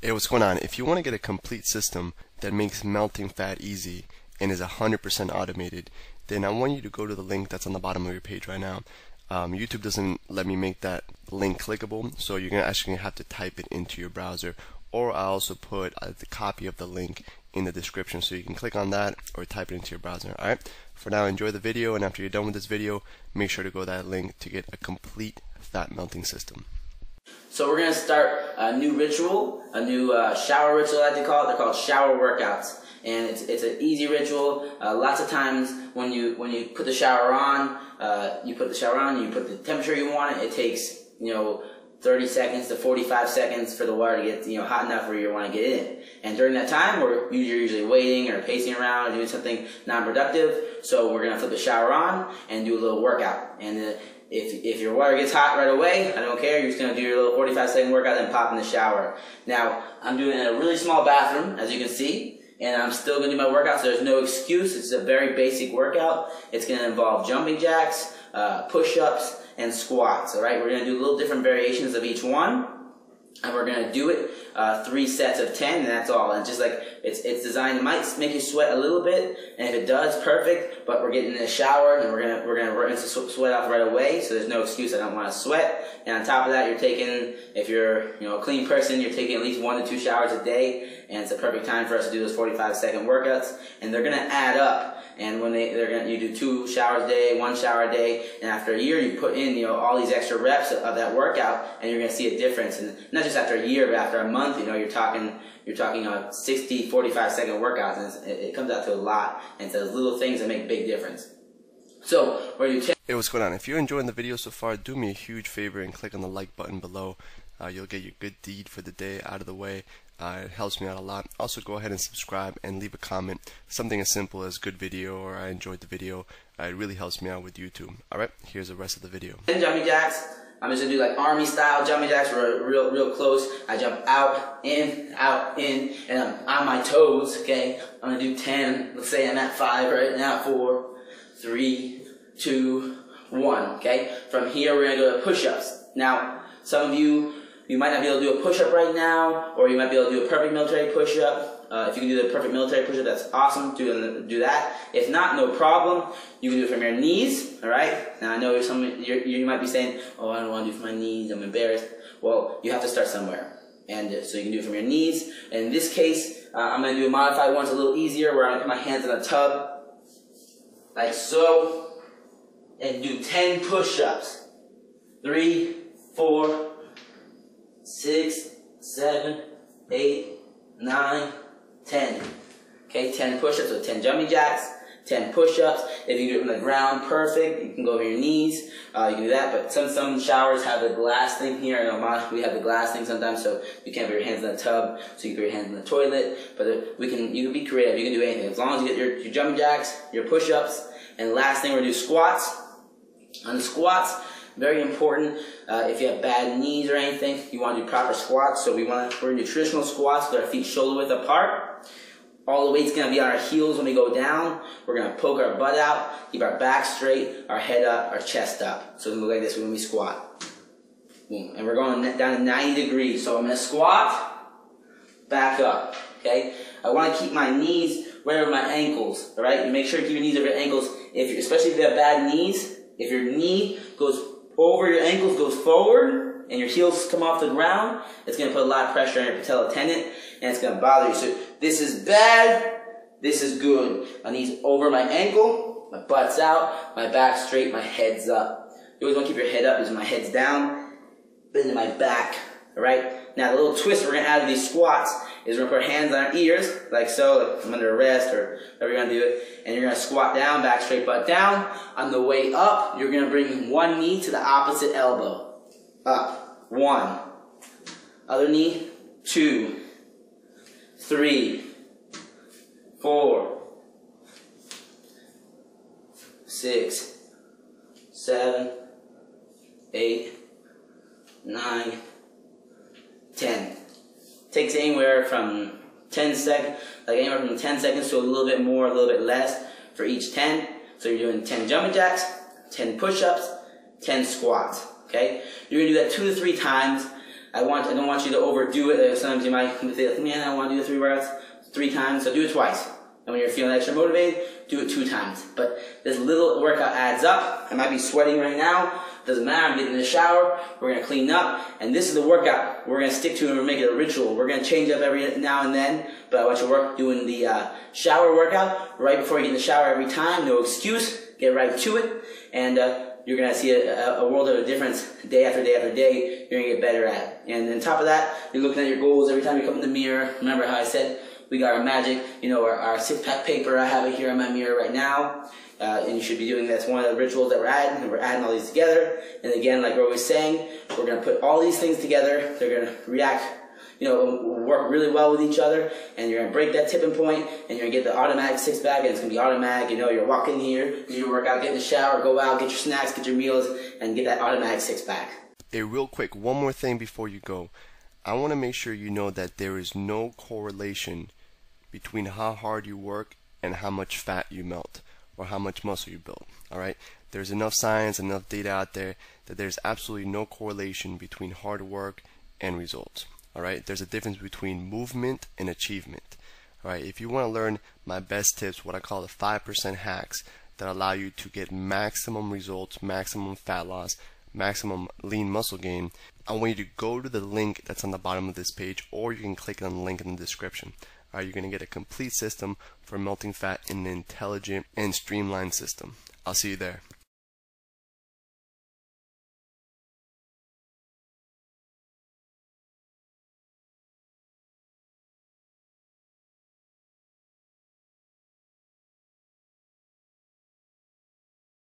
Hey, what's going on? If you want to get a complete system that makes melting fat easy and is 100% automated, then I want you to go to the link that's on the bottom of your page right now. Um, YouTube doesn't let me make that link clickable, so you're gonna actually have to type it into your browser. Or I also put uh, the copy of the link in the description, so you can click on that or type it into your browser. All right. For now, enjoy the video, and after you're done with this video, make sure to go to that link to get a complete fat melting system. So we're gonna start a new ritual, a new uh, shower ritual, as they call it. They're called shower workouts, and it's it's an easy ritual. Uh, lots of times when you when you put the shower on, uh, you put the shower on, you put the temperature you want it. It takes you know 30 seconds to 45 seconds for the water to get you know hot enough where you want to get in. And during that time, we're you're usually waiting or pacing around or doing something non-productive. So we're gonna flip the shower on and do a little workout. And uh, if, if your water gets hot right away, I don't care. You're just gonna do your little 45 second workout and pop in the shower. Now, I'm doing a really small bathroom, as you can see, and I'm still gonna do my workout, so there's no excuse. It's a very basic workout. It's gonna involve jumping jacks, uh, push-ups, and squats, alright? We're gonna do little different variations of each one and we're gonna do it uh, three sets of ten, and that's all. And just like it's it's designed, it might make you sweat a little bit, and if it does, perfect. But we're getting in the shower, and we're gonna we're gonna rinse the sweat off right away. So there's no excuse. I don't want to sweat. And on top of that, you're taking if you're you know a clean person, you're taking at least one to two showers a day, and it's a perfect time for us to do those 45 second workouts, and they're gonna add up. And when they they're gonna you do two showers a day, one shower a day, and after a year you put in you know all these extra reps of, that workout, and you're gonna see a difference. And not just after a year, but after a month, you know you're talking you're talking a 60, 45 second workouts, and it, comes out to a lot. And it's little things that make big difference. So where you. Hey, what's going on? If you're enjoying the video so far, do me a huge favor and click on the like button below. Uh, you'll get your good deed for the day out of the way. Uh, it helps me out a lot. Also, go ahead and subscribe and leave a comment. Something as simple as good video or I enjoyed the video. Uh, it really helps me out with YouTube. Alright, here's the rest of the video. Jumping jacks. I'm just gonna do like army style jumping jacks real, real, real close. I jump out, in, out, in, and I'm on my toes, okay? I'm gonna do 10. Let's say I'm at 5 right now. Four, three, two, one, okay? From here, we're gonna go to push-ups. Now, some of you you might not be able to do a push-up right now, or you might be able to do a perfect military push-up. Uh, if you can do the perfect military push-up, that's awesome. Do do that. If not, no problem. You can do it from your knees. All right. Now I know some you might be saying, "Oh, I don't want to do it from my knees. I'm embarrassed." Well, you have to start somewhere, and uh, so you can do it from your knees. And in this case, uh, I'm going to do a modified one. It's a little easier, where I'm to put my hands in a tub, like so, and do ten push-ups. Three, four six, seven, eight, nine, ten. Okay, 10 push-ups or 10 jumping jacks, 10 push-ups. If you do it from the ground, perfect. You can go over your knees. Uh, you can do that. But some some showers have the glass thing here. You know, we have the glass thing sometimes, so you can't put your hands in the tub. So you can put your hands in the toilet. But uh, we can you can be creative. You can do anything as long as you get your, your jumping jacks, your push-ups, and last thing we're gonna do squats. On the squats, very important. Uh, if you have bad knees or anything, you want to do proper squats. So we want to, we're traditional squats with our feet shoulder width apart. All the weight's going to be on our heels when we go down. We're going to poke our butt out, keep our back straight, our head up, our chest up. So it's to look like this when we squat. Boom. And we're going down to 90 degrees. So I'm to squat, back up. Okay? I want to keep my knees right over my ankles. All right? You make sure to keep your knees over your ankles. If you, especially if you have bad knees, if your knee goes over your ankles goes forward and your heels come off the ground, it's going to put a lot of pressure on your patella tendon and it's going to bother you. So this is bad. This is good. My knees over my ankle, my butt's out, my back straight, my head's up. You always want to keep your head up because my head's down, bend my back. All right. Now the little twist we're going to add to these squats is we're to put hands on our ears, like so, like I'm under arrest or whatever you're to do it. And you're to squat down, back straight, butt down. On the way up, you're to bring one knee to the opposite elbow. Up. One. Other knee. Two. Three. Four. Six. Seven. Eight. Nine. Takes anywhere from 10 seconds, like anywhere from 10 seconds to a little bit more, a little bit less for each 10. So you're doing 10 jumping jacks, 10 push-ups, 10 squats, okay? You're gonna do that two to three times. I want I don't want you to overdo it. Sometimes you might say, man, I want to do the three workouts three times, so do it twice. And when you're feeling extra motivated, do it two times. But this little workout adds up. I might be sweating right now. Doesn't matter. I'm getting in the shower. We're gonna clean up, and this is the workout we're gonna stick to, and we're make it a ritual. We're gonna change up every now and then, but I want you to work doing the uh, shower workout right before you get in the shower every time. No excuse. Get right to it, and. Uh, you're going to see a, a, world of a difference day after day after day. You're going to get better at it. And on top of that, you're looking at your goals every time you come in the mirror. Remember how I said we got our magic, you know, our, our six pack paper. I have it here on my mirror right now. Uh, and you should be doing that's one of the rituals that we're adding, and we're adding all these together. And again, like we're always saying, we're going to put all these things together. They're going to react, you know, work really well with each other, and you're going to break that tipping point, and you're going to get the automatic six pack, and it's going to be automatic. You know, you're walking here, you work out, get in the shower, go out, get your snacks, get your meals, and get that automatic six pack. Hey, real quick, one more thing before you go. I want to make sure you know that there is no correlation between how hard you work and how much fat you melt or how much muscle you build. All right? There's enough science, enough data out there that there's absolutely no correlation between hard work and results. All right? There's a difference between movement and achievement. All right? If you want to learn my best tips, what I call the 5% hacks that allow you to get maximum results, maximum fat loss, maximum lean muscle gain, I want you to go to the link that's on the bottom of this page or you can click on the link in the description uh, you're going to get a complete system for melting fat in an intelligent and streamlined system. I'll see you there.